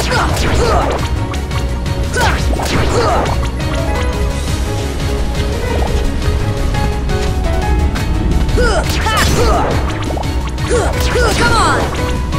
Come on!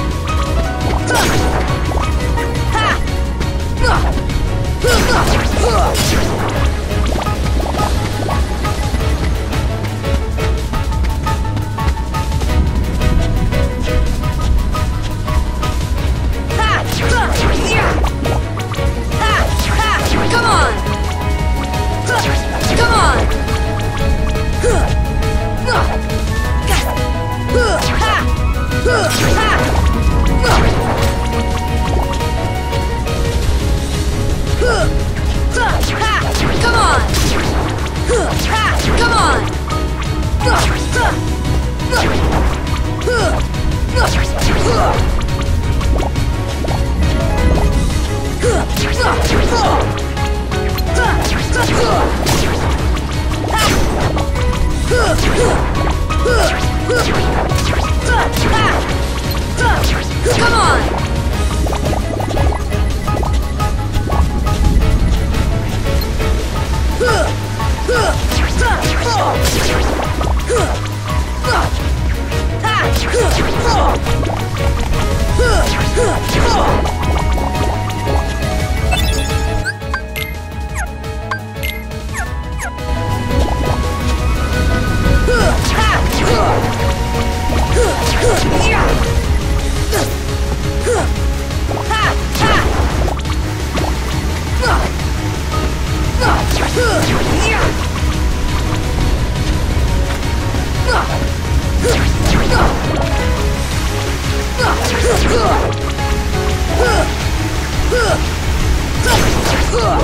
Ugh!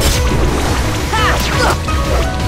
Ha! Ugh!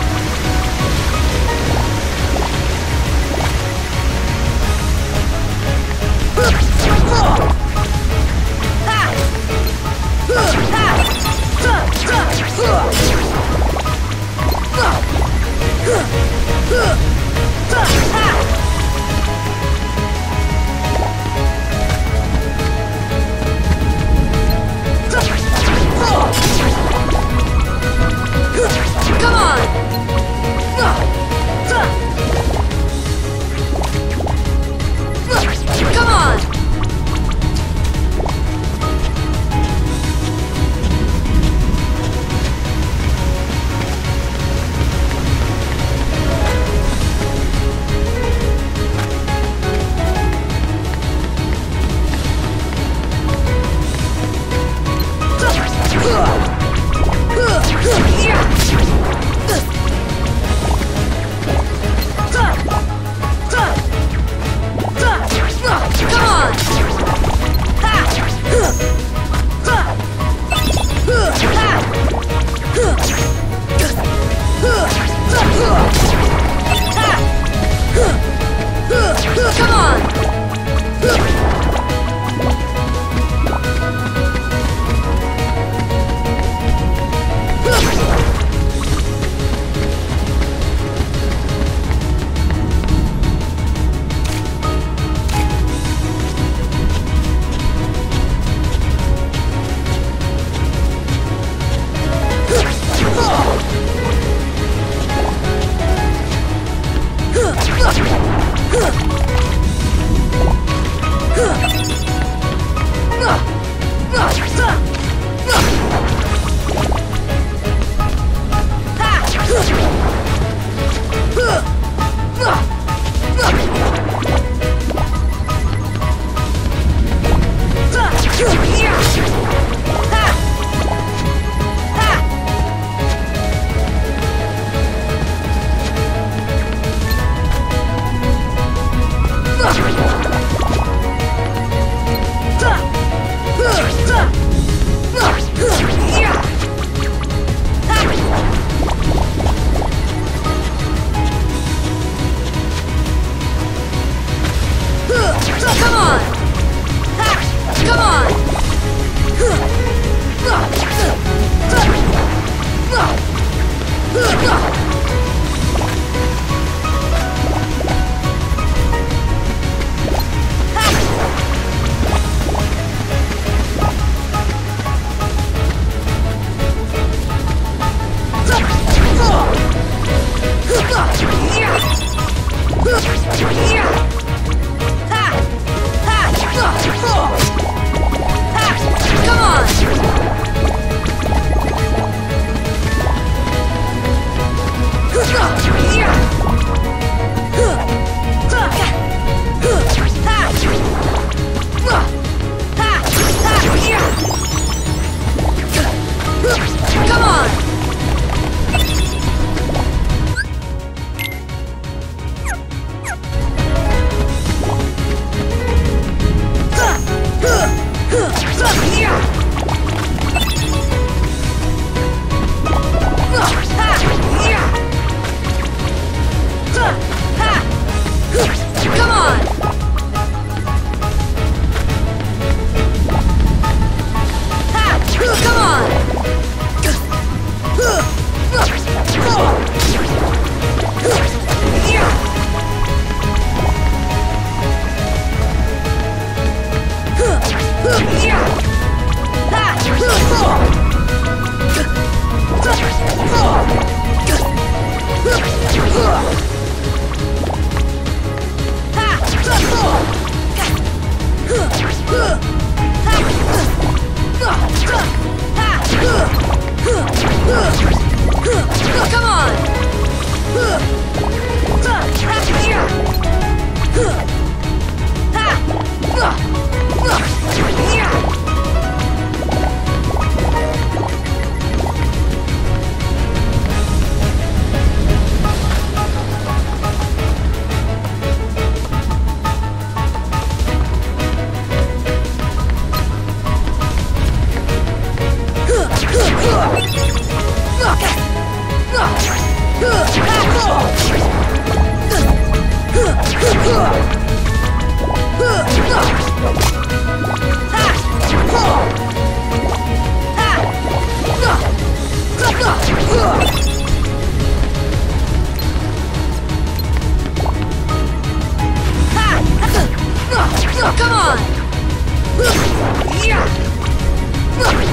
Here!